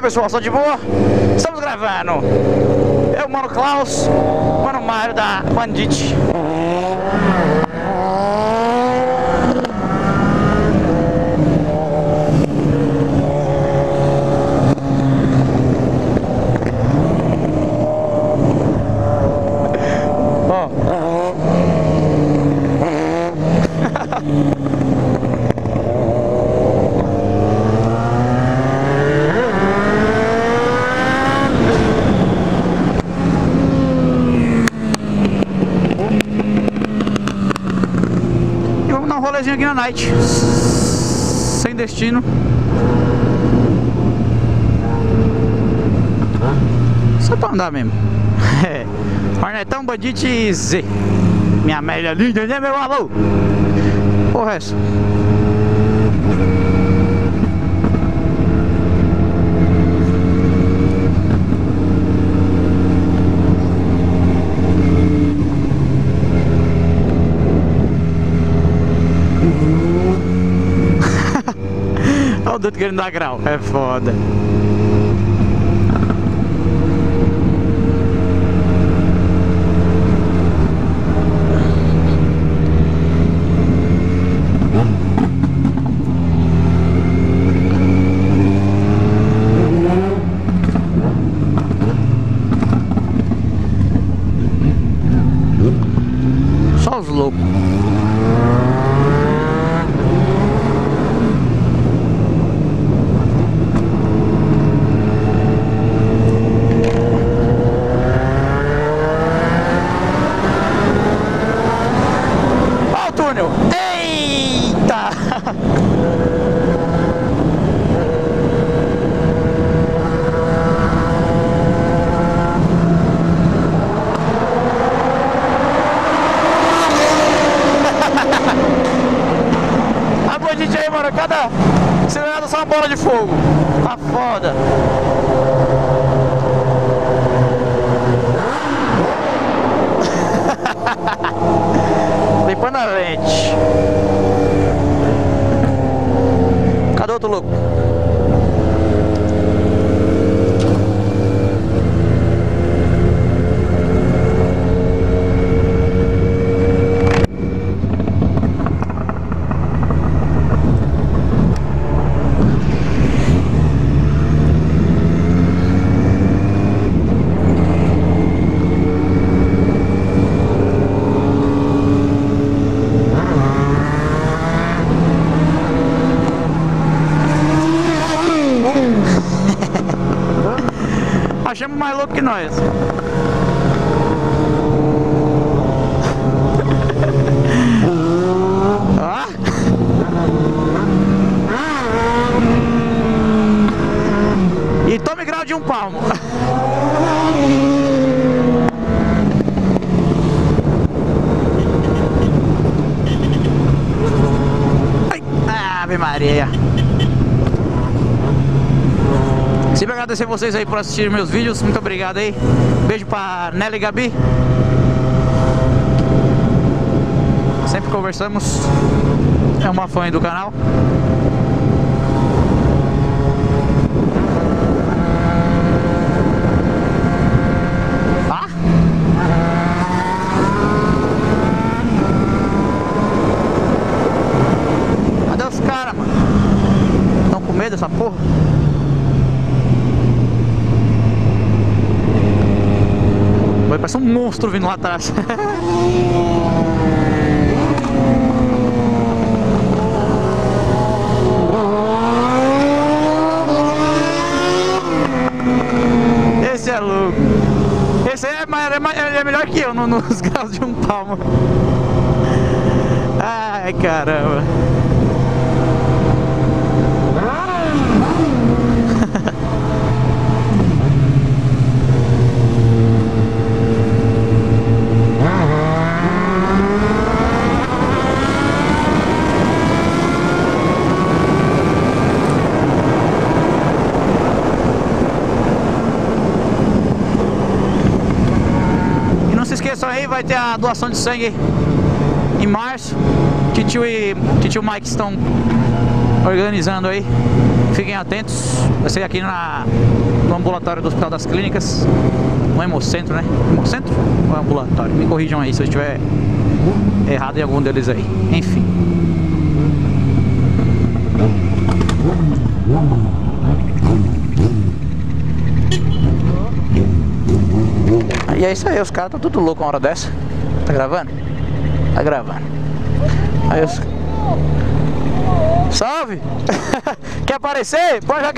pessoal, só de boa? Estamos gravando Eu, Mano Klaus, Mano Mário da Bandit rolezinho aqui na Sem destino Só pra andar mesmo é. Hornetão Bandit Z Minha Amélia linda, né meu alô? Porra é essa? Olha o doido querendo dar grau, é foda. Só os loucos. Cada acelerada só uma bola de fogo. Tá foda. Limpando a lente. Cadê outro louco? Louco que nós. ah. E tome grau de um palmo. Ai, Ave Maria. Sempre agradecer vocês aí por assistir meus vídeos, muito obrigado aí. Beijo pra Nelly e Gabi. Sempre conversamos. É uma fã do canal. Ah? Cadê os caras, mano? Estão com medo dessa porra? Vai parece um monstro vindo lá atrás. Esse é louco. Esse é, é, é melhor que eu no, nos graus de um palmo. Ai, caramba. esqueçam aí, vai ter a doação de sangue em março. Que tio e que tio Mike estão organizando aí. Fiquem atentos. Vai ser aqui na, no ambulatório do Hospital das Clínicas. No Hemocentro, né? Hemocentro ou é ambulatório? Me corrijam aí se eu estiver errado em algum deles aí. Enfim. E é isso aí, os caras estão tudo louco uma hora dessa. Tá gravando? Tá gravando. Aí os... Salve! Quer aparecer? Pode já...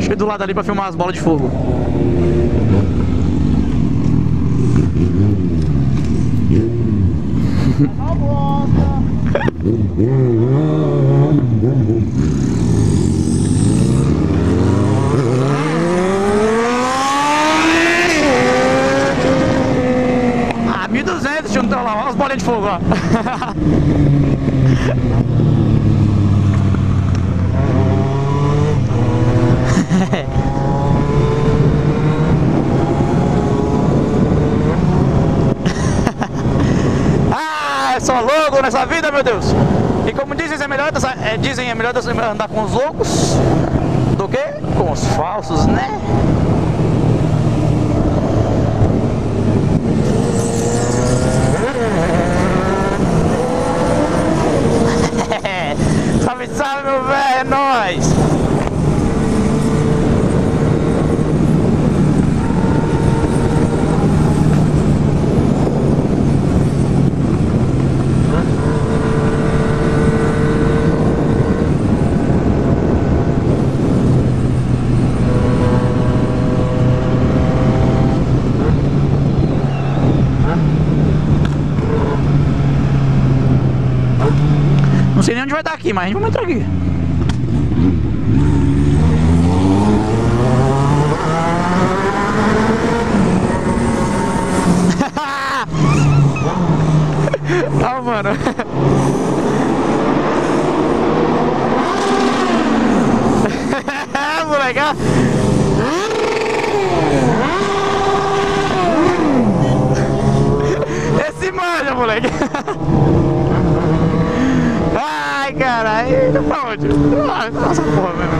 Cheio do lado ali pra filmar as bolas de fogo. Ah, 1200 juntou lá, olha as bolinhas de fogo, ó. ah, só louco nessa vida, meu Deus. Melhor, é, dizem, é melhor andar com os loucos do que com os falsos, né? salve, salve, meu velho, é nóis! Não sei nem onde vai dar aqui, mas a gente vai entrar aqui. ah, mano. Moleque, Esse manja, moleque. Ai, caralho, pra onde? Nossa porra, mesmo.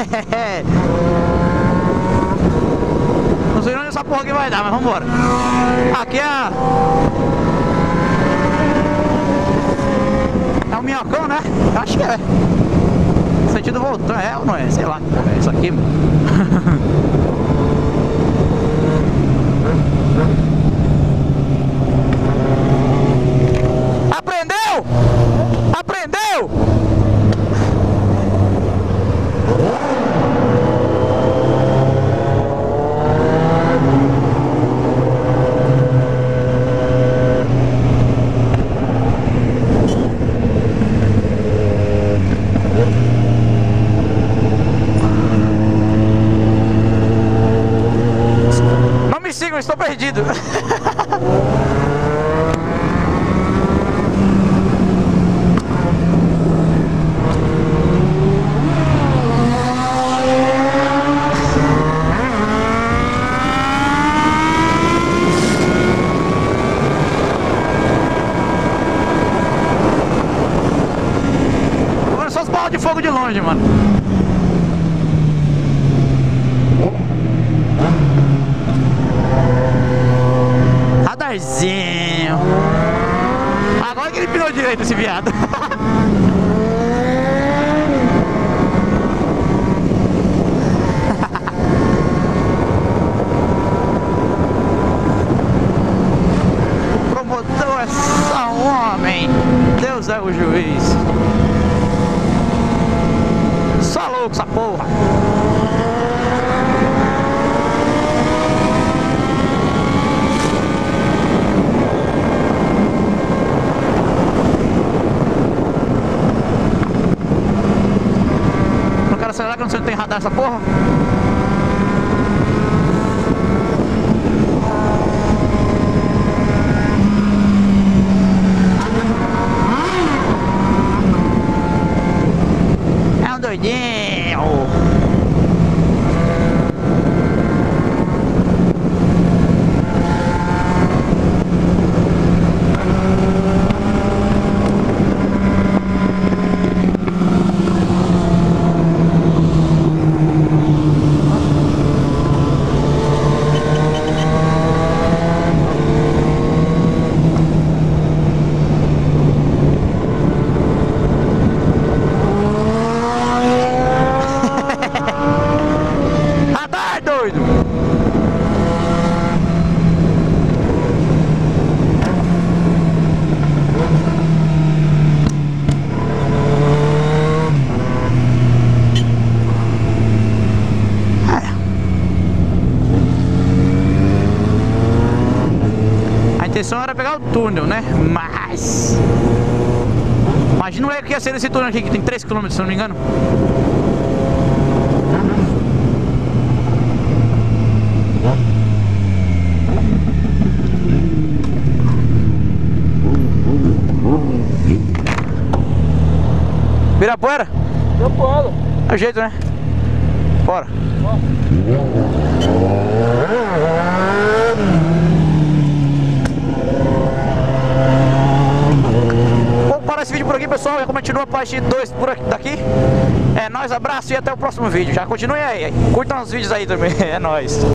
Não sei onde essa porra que vai dar, mas vambora. Aqui é a... É o minhocão, né? Acho que é. Sentido voltando, é ou não é? Sei lá. É isso aqui, mano. Aprendeu? Não me sigam, estou perdido. Tô vendo só as bolas de fogo de longe, mano. Radarzinho. Agora que ele pirou direito esse viado. O promotor é só um homem. Deus é o juiz. Só louco essa porra. sarasara kung sunting hatas ako intenção era pegar o túnel, né? Mas... Imagina o que ia ser esse túnel aqui, que tem 3 km, se não me engano. Virapuera? Puedo. É o jeito, né? Bora. Vamos parar esse vídeo por aqui, pessoal. Já continua a parte 2 por aqui, daqui. É nóis, abraço e até o próximo vídeo. Já continue aí. Curtam os vídeos aí também. É nóis.